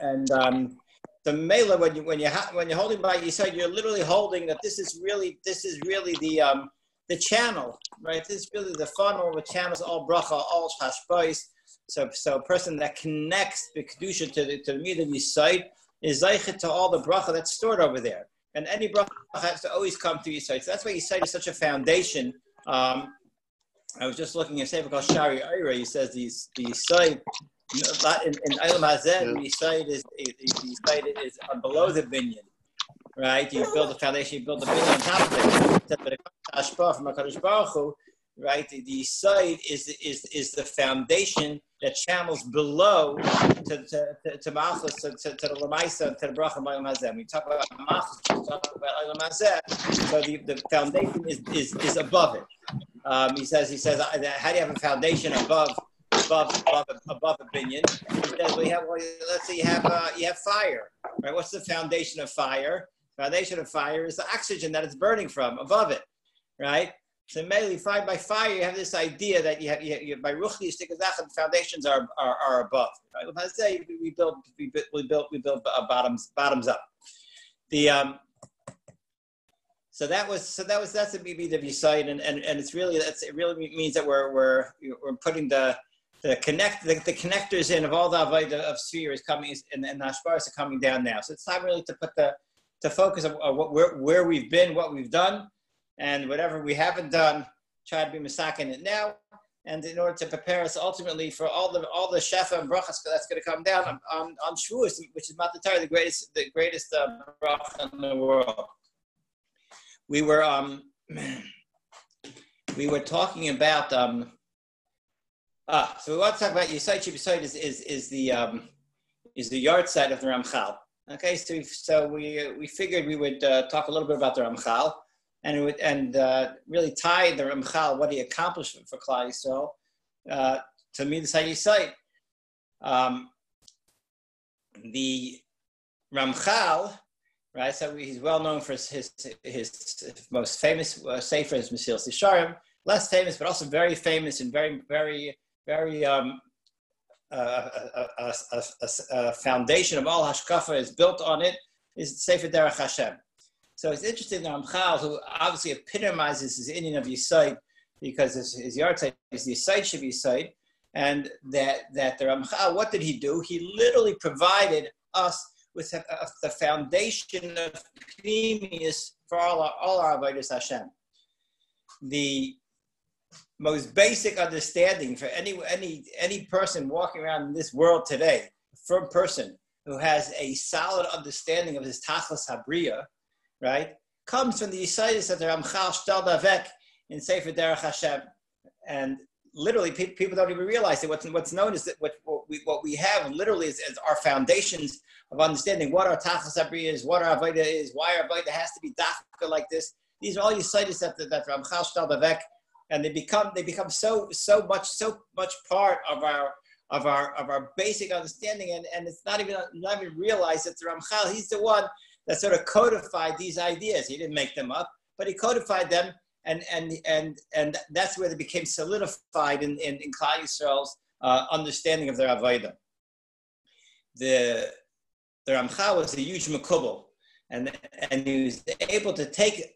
and um, the mela when you when you ha- when you're holding by side, you're literally holding that this is really this is really the um, the channel, right? This is really the funnel the channels all bracha, all hashbais. So so a person that connects the kedusha to the to the meat of is zeichet to all the bracha that's stored over there. And any bracha has to always come through side. So that's why side is such a foundation. Um, I was just looking at Sefer called Shaarei Orah. He says these the in, in Elam Hazen, the side is the is below the binyan, right? You build the foundation, you build the binyan on top of it. But it comes from Hakadosh Baruch Hu, right? The, the side is is is the foundation that channels below to to to, to to, to, to the Lamaisa, to the Bracha Elam Hazen. We talk about Malchus, we talk about Elam Hazen. So the, the foundation is, is is above it. Um, he says he says how do you have a foundation above? Above above above binyan. Says, we have, well, let's say you have uh, you have fire, right? What's the foundation of fire? Foundation of fire is the oxygen that it's burning from above it, right? So mainly fire by fire, you have this idea that you have, you, you by ruchni the foundations are, are, are above. Right? Say we build we build we build we build uh, bottoms bottoms up. The um, so that was so that was that's the BBW site, and, and, and it's really that's it really means that we're we're we're putting the the connect the, the, connectors in of all the avodah of sphere is coming and, and the ashbaras are coming down now. So it's time really to put the to focus on, on what where, where we've been, what we've done, and whatever we haven't done, try to be masakin it now. And in order to prepare us ultimately for all the all the shefa and brachas that's going to come down on on, on Shavuos, which is Matan Torah, the greatest the greatest uh, bracha in the world. We were um we were talking about um Ah, so we want to talk about Yisai Yisai is, is, is the um, is the yahrzeit of the Ramchal. Okay, so so we we figured we would uh, talk a little bit about the Ramchal and would, and uh, really tie the Ramchal what he accomplished for Klal Yisrael uh, to me the Yisai. Um, the Ramchal, right? So he's well known for his his, his most famous uh, sefer is Mesilas Yesharim, less famous but also very famous and very very very um, uh, a, a, a, foundation of all hashkafa is built on it is Sefer Derech Hashem. So it's interesting that Ramchal, who obviously epitomizes his Indian of Yisai, because his, his yahrzeit is the Yesod Sh'B'Yesod, and that, that the Ramchal, what did he do? He literally provided us with a, a, the foundation of Pnimiyus for all our, all our Avodah Hashem. The most basic understanding for any any any person walking around in this world today, from person who has a solid understanding of his tachlis habriya, right, comes from the Yisaitis of the Ramchal Shtel Davek in Sefer Derech Hashem, and literally pe- people don't even realize it. What's, what's known is that what, what, we, what we have literally is, is, our foundations of understanding what our tachlis habriya is, what our avodah is, why our avodah has to be dafka like this. These are all Yisaitis that that Ramchal Shtel Davek and they become they become so so much so much part of our of our of our basic understanding. And, and it's not even not even realized that the Ramchal he's the one that sort of codified these ideas. He didn't make them up but he codified them. And and and and that's where they became solidified in in, in Klal Yisrael's uh, understanding of their Avodah. The the Ramchal was a huge mekubal and and he was able to take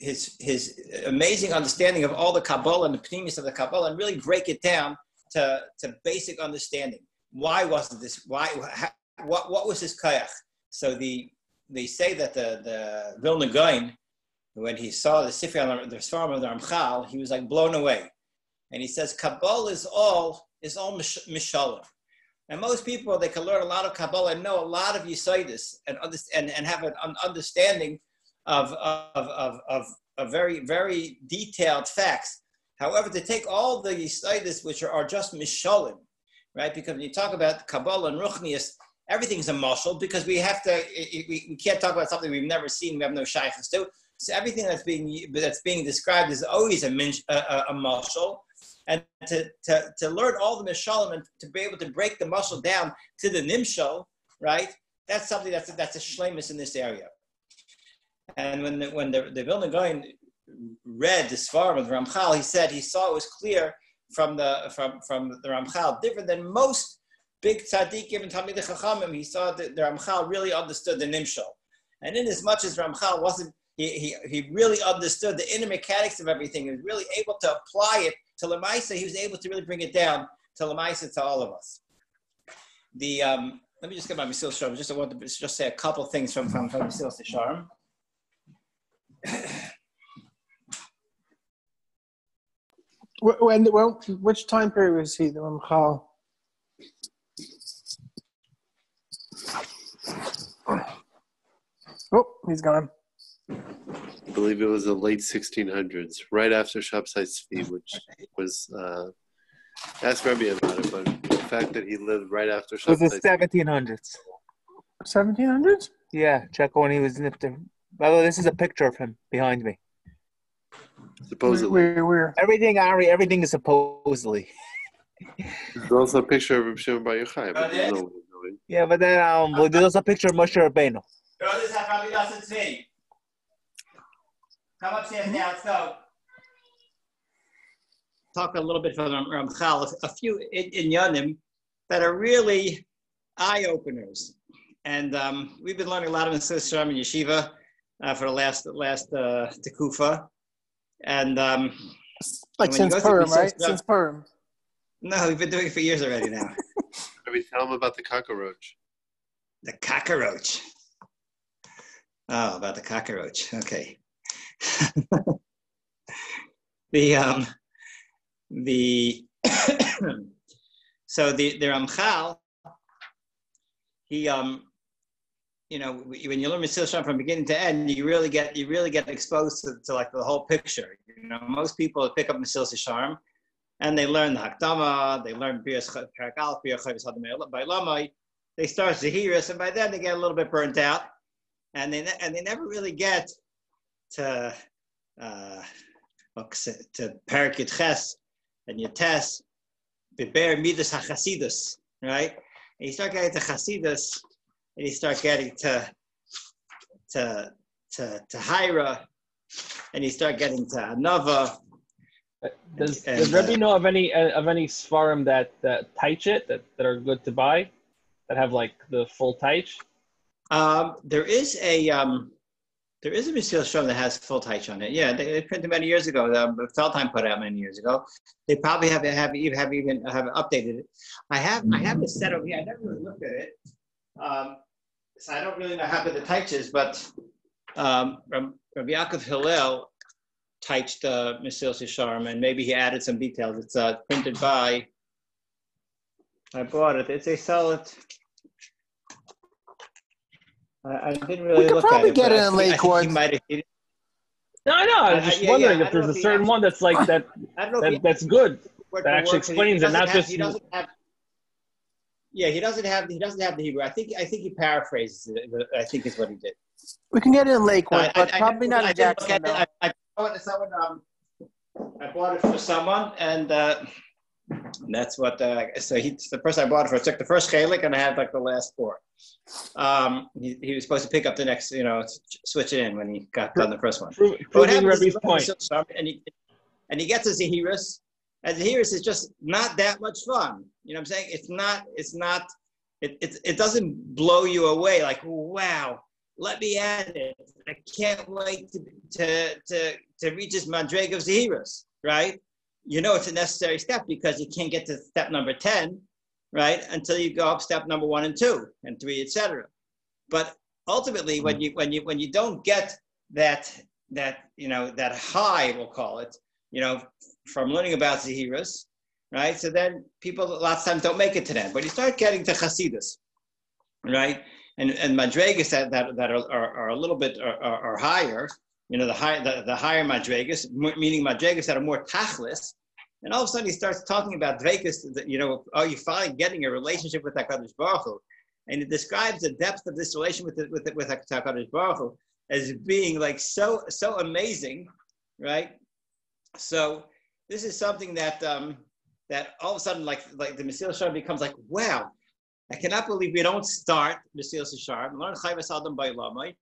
his his amazing understanding of all the Kabbalah and the pnimiyus of the Kabbalah and really break it down to, to basic understanding. Why wasn't this? Why? How, what what was this kayach? So the they say that the the Vilna Gaon, when he saw the Sifri the Sfarim of the Ramchal, he was like blown away, and he says Kabbalah is all is all mishalim. And most people they can learn a lot of Kabbalah and know a lot of Yisaidis and, and, and have an understanding of, of, of, of, of very, very detailed facts. However, to take all the Yisraelis, which are, are just mishalim, right? Because when you talk about Kabbalah and Ruchnius, everything's a mashal because we have to, we, we can't talk about something we've never seen, we have no shaykhs to. So everything that's being, that's being described is always a, a, a, a mashal. And to, to, to learn all the mishalim and to be able to break the mashal down to the nimshal, right? That's something that's, that's a shlemus in this area. And when the, when the, the Vilna Gaon read the Sfarim of the Ramchal, he said he saw it was clear from the from from the Ramchal, different than most big tzaddikim and Talmid Chachamim, he saw that the Ramchal really understood the Nimshal. And in as much as Ramchal wasn't, he, he, he really understood the inner mechanics of everything, he was really able to apply it to Lemaisa. he was able to really bring it down to Lemaisa to all of us. The, um, let me just get my Mesilas Yesharim. Just I want to just say a couple things from, from, from Mesilas Yesharim. When, when, which time period was he, the Ramchal? Oh, he's gone. I believe it was the late 1600s, right after Shabtai Tzvi, which was, uh, ask Rabbi about it, but the fact that he lived right after It was the 1700s. 1700s? Yeah, check when he was nipped. By the way, this is a picture of him behind me. supposedly. Where, where? Everything, Ari, everything is supposedly. There's also a picture of Reb Shimon Bar Yochai, but yeah? no way. Yeah, but then um, well, there's also a picture of Moshe Rabbeinu. Brothers have probably lost its name. Come upstairs now, let's go. Talk a little bit from Ramchal, a few in, in Yanim that are really eye openers. And um, we've been learning a lot of in Sisram and Yeshiva uh, for the last last uh, Tekufa. And um, Like When you since go to Purim, Mesilas right? Yesharim- Since Purim. no, we've been doing it for years already now. Rabbi, tell him about the cockroach. The cockroach. Oh, about the cockroach. Okay. the um, the so the the Ramchal, he um, you know, when you learn Sham from beginning to end, you really get you really get exposed to, to like the whole picture. You know, most people pick up Mesilas Yesharim and they learn the Hakdama, they learn Hadam by Lamai. They start Zahiris, and by then they get a little bit burnt out, and they and they never really get to uh, to Perak Yitches and Yates, Beber Midas HaChasidus, right? And you start getting to Chasidus, and you start getting to to to to Hira, and you start getting to Anava. Does, And, does Rebbe uh, know of any uh, of any sfarim that that teach it that, that are good to buy, that have like the full teich? Um, there is a um, there is a Mesilas Yesharim that has full touch on it. Yeah, they, they printed many years ago. Um, Feldheim put it out many years ago. They probably have have even have even have updated it. I have I have it set over here. I never really looked at it, um, so I don't really know how good the touch is. But um, Rabbi Yaakov Hillel touched uh, Mesilas Yesharim, and maybe he added some details. It's uh, printed by. I bought it. It's a solid. I, I didn't really We could look probably at it. get it I in think- I think Lakewood. he might have- No, I know. I Uh, was just yeah, wondering yeah, if there's a certain one that's like that I don't know if that that's good. that actually word, 'cause he explains it, doesn't just- He doesn't have. Yeah, he doesn't have. He doesn't have the Hebrew. I think. I think he paraphrases it. I think is what he did. We can get it in Lakewood, I- but I- I probably I in didn't Jackson. I, I bought it to someone. Um, I bought it for someone, and uh, that's what. Uh, so he, the person I bought it for took the first chalik, and I had like the last four. Um, he, he was supposed to pick up the next, you know, switch it in when he got done the first one. Pro- Proving Rebbe's point. and he and he gets a Zahiris, Zahiris is just not that much fun. You know what I'm saying? It's not. It's not. It it, it doesn't blow you away like wow. Let me add it. I can't wait to to to, to reach this Madreg of Zahiris, right? You know it's a necessary step because you can't get to step number ten, right? Until you go up step number one and two and three, etc. But ultimately, when mm-hmm. you when you when you don't get that that you know that high we'll call it you know from learning about Zahiras, right? So then people lots of times don't make it to that. But you start getting to Chasidus, right? And and Madregas that that, that are, are, are a little bit are, are, are higher, you know, the higher the, the higher Madregas, meaning Madregas that are more tachlis. And all of a sudden he starts talking about Dvekas, you know, oh, you're finally getting a relationship with HaKadosh Baruch Hu. And it describes the depth of this relation with the, with the, with HaKadosh Baruch Hu as being like so so amazing, right? So this is something that um, that all of a sudden like like the Mesilas Yesharim becomes like wow, I cannot believe we don't start Mesilas Yesharim learn by Lamai,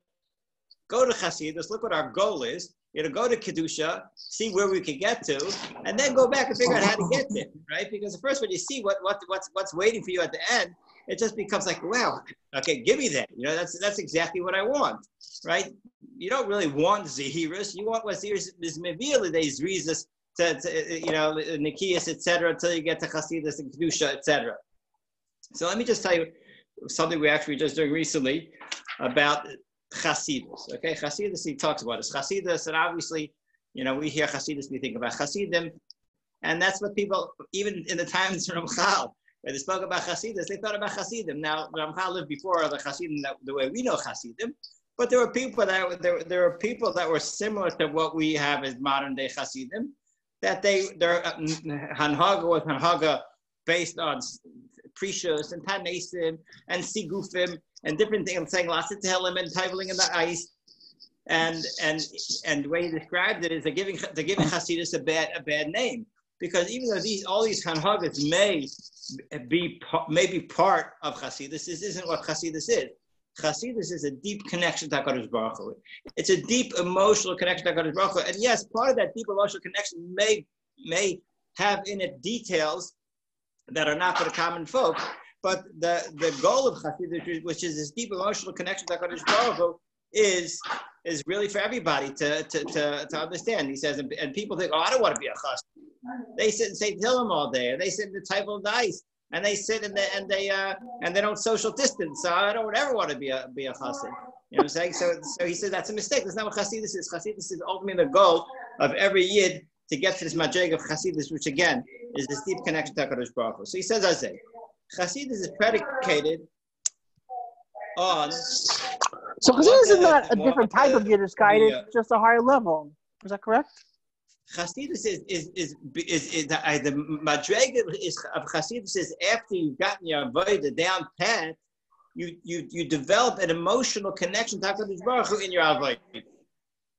go to Chasidus, look what our goal is, You know, go to Kedusha, see where we can get to, and then go back and figure out how to get there, right? Because the first when you see what, what what's what's waiting for you at the end, it just becomes like, wow, okay, give me that. You know, that's that's exactly what I want, right? You don't really want Zahirus. You want what Zahirus is Mevila, these to, to, you know, Nikias, etc., until you get to Chasidus and Kedusha, etc. So let me just tell you something we actually just doing recently about Chasidus. Okay, Chasidus he talks about is Chasidus, and obviously, you know, we hear Chasidus, we think about Chasidim, and that's what people, even in the times of Ramchal, when they spoke about Chasidus, they thought about Chasidim. Now, Ramchal lived before the Chasidim the way we know Chasidim, but there were people that there, there were people that were similar to what we have as modern day Chasidim, that they their uh, Hanhaga was Hanhaga based on Precious and Tanesim and Sigufim and different things, saying lots of Tehillim and Taiveling in the ice. And and and the way he described it is they're giving they're giving Hasidus a bad a bad name because even though these all these Hanhagas may be may be part of Hasidus, this isn't what Hasidus is. Hasidus is a deep connection to HaKadosh Baruch Hu. It's a deep emotional connection to HaKadosh Baruch Hu. And yes, part of that deep emotional connection may, may have in it details that are not for the common folk, but the, the goal of Chassidus, which is this deep emotional connection to HaKadosh Baruch Hu, is, is really for everybody to, to, to, to understand. He says, and, and, people think, oh, I don't want to be a chassid. They sit and say Tehillim all day, and they sit in the type of dice, and they sit and they, and they, uh, and they don't social distance. So I don't ever want to be a, be a chassid. You know what I'm saying? So, so he said that's a mistake. That's not what chassidus is. Chassidus is ultimately the goal of every yid to get to this majig of chassidus, which again is this deep connection to HaKadosh Baruch Hu. So he says, I say, Chassidus is predicated on. So Chassidus is not a different type of Yiddishkeit, it's just a higher level. Is that correct? Chassidus is is is is, is the, uh, the madrega is of Chassidus is after you've gotten your avodah down pat, you you you develop an emotional connection to Hakadosh Baruch Hu in your avodah.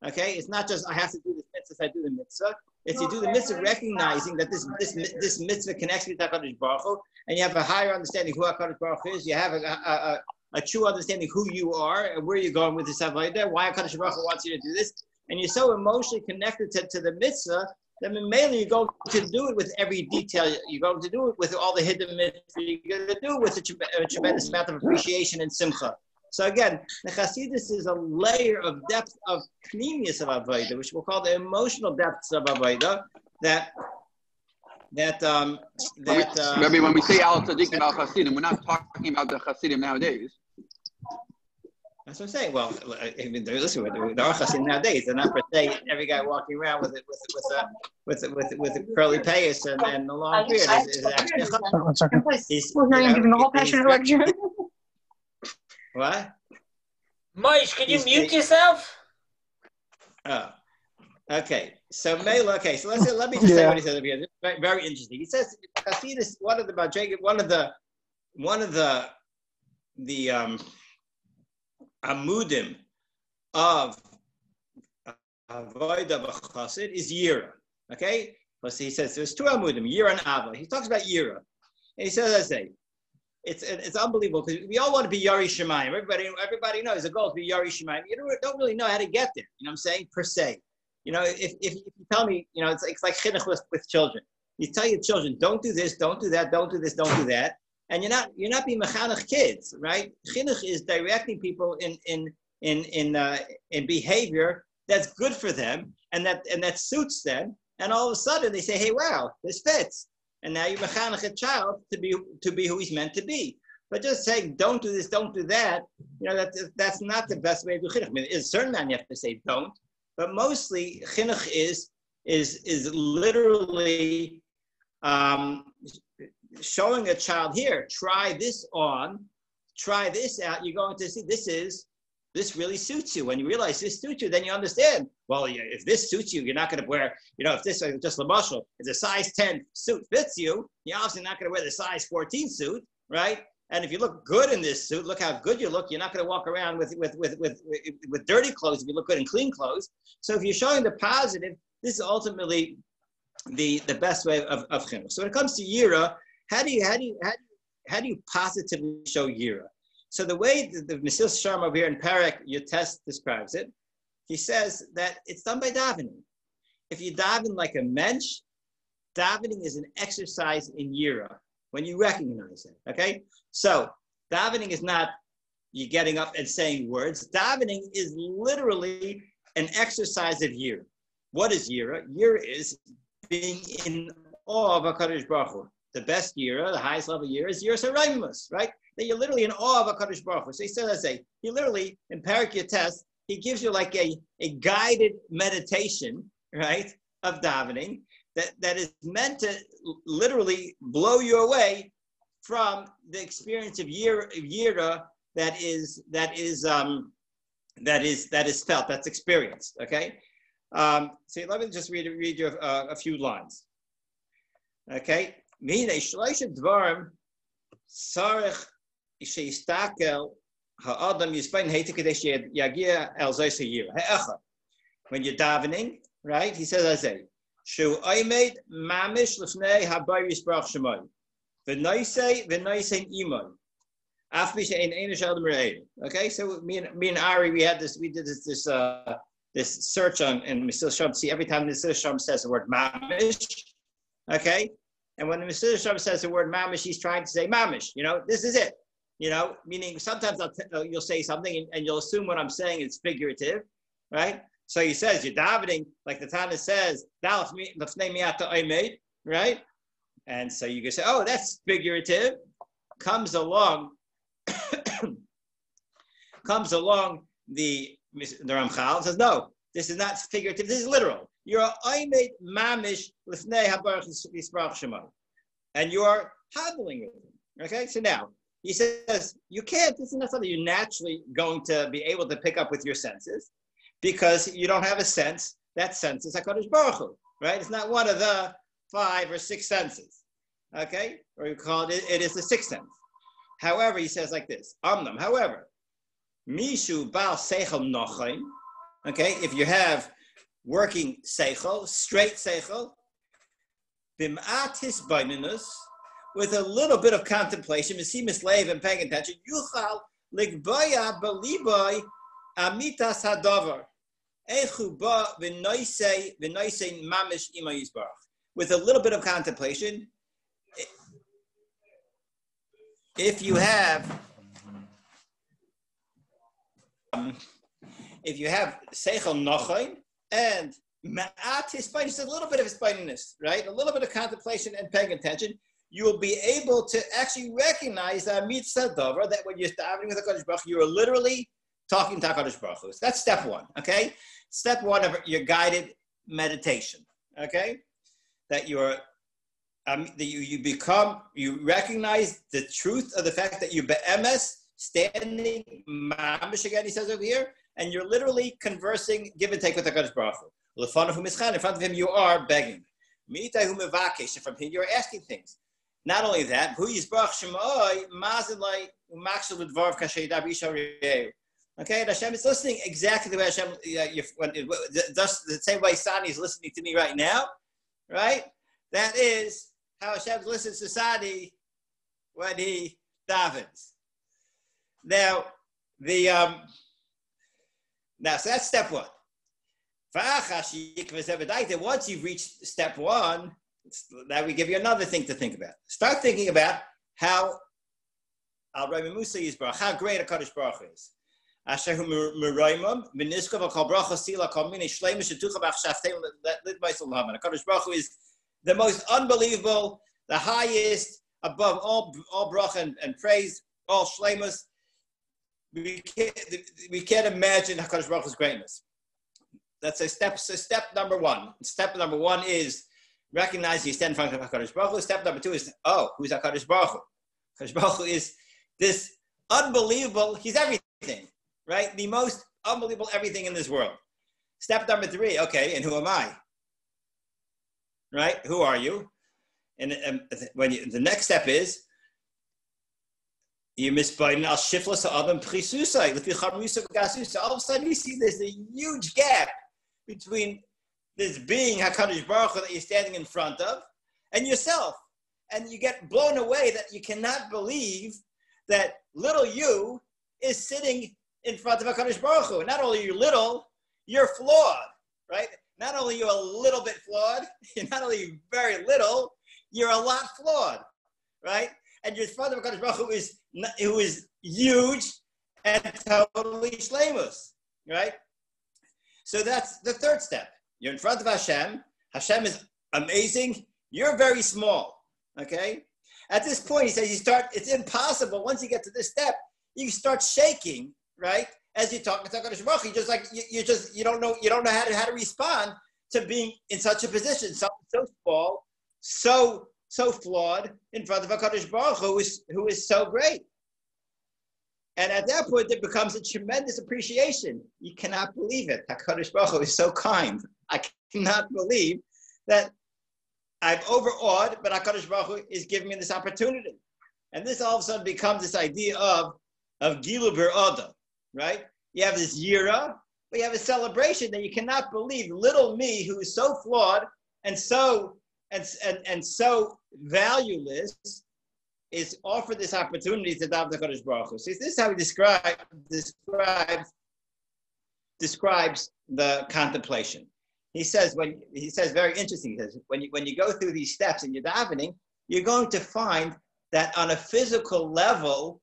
Okay, it's not just I have to do this mitzvah, I do the mitzvah. It's you do the mitzvah recognizing that this this this mitzvah connects to Hakadosh Baruch Hu, and you have a higher understanding who Hakadosh Baruch Hu is. You have a, a, a, a true understanding who you are and where you're going with this avodah, why Hakadosh Baruch Hu wants you to do this, and you're so emotionally connected to, to the mitzvah then mainly you're going to do it with every detail. You're going to do it with all the hidden mitzvah. You're going to do it with a, a tremendous amount of appreciation and simcha. So again, the Hasidus is a layer of depth of pnimiyus of Avodah, which we'll call the emotional depths of Avodah, that that um that uh, Maybe when we say al tzaddikim al chasidim, we're not talking about the chasidim nowadays. That's what I'm saying. Well, I mean, listen, there are chasidim nowadays. They're not per se every guy walking around with it with with a with a, with with a curly payas and, and a long beard is, is actually One second. He's, Well, now you you're know, giving the whole he's- passionate lecture. What? Moish, can you He's- mute yourself? Oh, okay. So Mela, okay. So let's let me just say what he says over here. Very, very interesting. He says Hasidus, one of the one of the one of the the um amudim of avodah b'chasid is yira. Okay, but he says there's two amudim, yira and ava. He talks about yira, and he says, I say, it's it's unbelievable because we all want to be Yari Shemayim. Everybody everybody knows the goal is to be Yari Shemayim. You don't, don't really know how to get there. You know what I'm saying? Per se. You know, if, if, if you tell me, you know, it's, it's like chinuch with, with children. You tell your children, don't do this, don't do that, don't do this, don't do that, and you're not you're not being mechanech kids, right? Chinuch is directing people in in in in uh, in behavior that's good for them and that and that suits them. And all of a sudden they say, hey, wow, this fits and now you mechanech a child to be to be who he's meant to be. But just saying, don't do this, don't do that, you know, that, that's not the best way to do chinuch. I mean, in a certain man you have to say don't, but mostly chinuch is is is literally um, showing a child here, try this on, try this out. You're going to see this is this really suits you. When you realize this suits you, then you understand. Well, if this suits you, you're not going to wear, you know, if this is just a mashal, if the size 10 suit fits you, you're obviously not going to wear the size 14 suit, right? And if you look good in this suit, look how good you look. You're not going to walk around with, with, with, with, with, with dirty clothes if you look good in clean clothes. So if you're showing the positive, this is ultimately the, the best way of, of chinuch. So when it comes to Yira, how do you, how do you, how do you, how do you positively show Yira? So the way the, the Mesilas Yesharim over here in Parak Yotes describes it, he says that it's done by davening. If you daven like a mensch, davening is an exercise in yira when you recognize it. Okay, so davening is not you getting up and saying words. Davening is literally an exercise of yira. What is yira? Yira is being in awe of Hakadosh Baruch Hu. The best yira, the highest level yira, is yira saraimus, right? That you're literally in awe of Hakadosh Baruch Hu. So he says, say, he literally in Parak test, he gives you like a, a guided meditation, right, of davening that, that is meant to literally blow you away from the experience of yira, yira that is that is um, that is that is felt, that's experienced. Okay. Um, so let me just read read you a, a few lines. Okay. Mine dvarim sarich sheyistakel ha'adam yispain kadesh yagia el. Ha'echa. When you're davening, right? He says, I say, shu oimed mamish lefnei habayis brach shemoy. V'noisei v'noisei imoy. Okay, so me and me and Ari, we had this, we did this this uh, this search on in Mesilas Yesharim. See, every time Mesilas Yesharim says the word mamish, okay, and when Mesilas Yesharim says the word mamish, he's trying to say mamish. You know, this is it. You know, meaning sometimes I'll t- uh, you'll say something and, and, you'll assume what I'm saying is figurative, right? So he says you're davening like the Tana says, right? And so you can say, oh, that's figurative. Comes along comes along the the Ramchal says, no, this is not figurative, this is literal. You're oimed mamish lifnei habarach. And you're hobbling with him. Okay, so now he says you can't, this is not something you're naturally going to be able to pick up with your senses because you don't have a sense. That sense is HaKadosh Baruch Hu, right? It's not one of the five or six senses. Okay? Or you call it, it is the sixth sense. However, he says like this, Amnam, however, Mishu Seichel Nochaim, okay, if you have working Seichel, straight Seichel, Bim'at Hisbaininus, with a little bit of contemplation, Mesimis Lev and paying attention, Yuchal Ligboya Beliboy Amitas Hadover. Echuba v'nosei v'nosei mamish imayusbarach. With a little bit of contemplation, if you have um, if you have seichel nochain and ma'at hispainus, a little bit of hispainus, right? A little bit of contemplation and paying attention, you will be able to actually recognize that mitzvah davar that when you're davening with Hakadosh Baruch, you are literally talking to Hakadosh Baruch. So that's step one. Okay, step one of your guided meditation. Okay, that you are um, that you, you become, you recognize the truth of the fact that you be'emes, standing, mamish again, he says over here, and you're literally conversing, give and take with the Baruch Hu. In front of him, you are begging. From him, you're asking things. Not only that, Okay, and Hashem is listening exactly the way Hashem, uh, you, when, just the same way Sani is listening to me right now, right? That is how Hashem listens to Sadi when he davens. Now, the um, now so that's step one. Once you've reached step one, now we give you another thing to think about. Start thinking about how Al Rabbi Musa is how great a Kaddish Baruch is. A Kaddish Baruch is the most unbelievable, the highest, above all, all bracha and, and praise, all shlemus. We can't, we can't imagine HaKadosh Baruch Hu's greatness. That's a step, so step number one. Step number one is recognize you stand in front of HaKadosh Baruch Hu. Step number two is, oh, who's HaKadosh Baruch Hu? HaKadosh Baruch Hu is this unbelievable, he's everything, right? The most unbelievable everything in this world. Step number three, okay, and who am I? right? Who are you? And um, when you, the next step is you miss misbein al shiflas adam prisusai All of a sudden, you see there's a huge gap between this being Hakadosh Baruch Hu that you're standing in front of and yourself, and you get blown away that you cannot believe that little you is sitting in front of Hakadosh Baruch Hu. Not only are you little, you're flawed, right? Not only you're a little bit flawed, you're not only very little, you're a lot flawed, right? And your father of Baruch who is who is huge and totally shlemus, right? So that's the third step. You're in front of Hashem. Hashem is amazing. You're very small. Okay. At this point, he says you start. It's impossible. Once you get to this step, you start shaking, right? As you talk you just like you, you just you don't know you don't know how to how to respond to being in such a position, so, so small, so so flawed in front of Hakadosh Baruch who is who is so great. And at that point, it becomes a tremendous appreciation. You cannot believe it. HaKadosh Baruch Hu is so kind. I cannot believe that I'm overawed, but HaKadosh Baruch Hu is giving me this opportunity. And this all of a sudden becomes this idea of, of Gilu Oda, right? You have this Yira, but you have a celebration that you cannot believe. Little me, who is so flawed and so and, and, and so valueless, is offered this opportunity to daven the Kodesh Baruch. See, this is how he describe, describes describes the contemplation. He says when he says very interesting. He says when you when you go through these steps in your davening, you're going to find that on a physical level,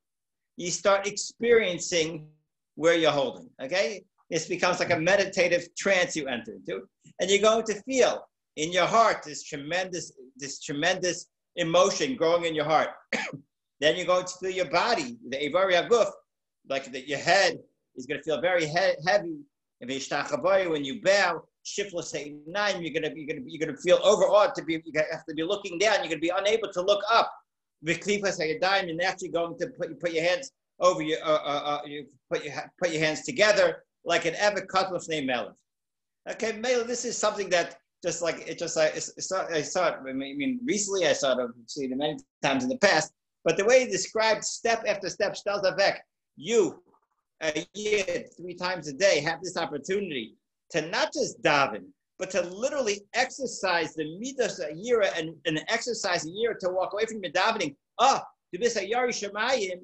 you start experiencing where you're holding. Okay, this becomes like a meditative trance you enter into, and you're going to feel in your heart this tremendous this tremendous emotion growing in your heart. then you're going to feel your body, the Ivari Aguf, like the, your head is going to feel very he- heavy. When you bow, shiftless nine, you're gonna you're gonna you're gonna feel overawed to be you have to be looking down. You're gonna be unable to look up. Viklipas Hayadayim, you're naturally going to put you put your hands over your uh, uh, uh, you put your put your hands together like an Evet Kotlos named Melech. Okay, Mela, this is something that just like it just I, saw, I saw it. I mean, recently I saw it. I've seen it many times in the past. But the way he described step after step, Stelzavek, you a year, three times a day, have this opportunity to not just daven, but to literally exercise the midas a year and, and exercise a year to walk away from your davening. Ah, to a yari shemayim.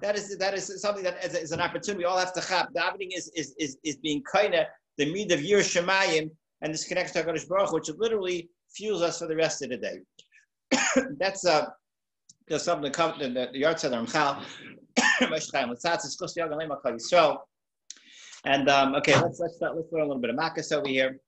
That is that is something that is, is an opportunity. We all have to chap. Davening is is is, is being kind of the mid of year shemayim and this connects to HaKadosh Baruch which literally fuels us for the rest of the day. That's uh, something to come to the, yard center Ramchal. And um, okay, let's let's let's learn a little bit of Makkos over here.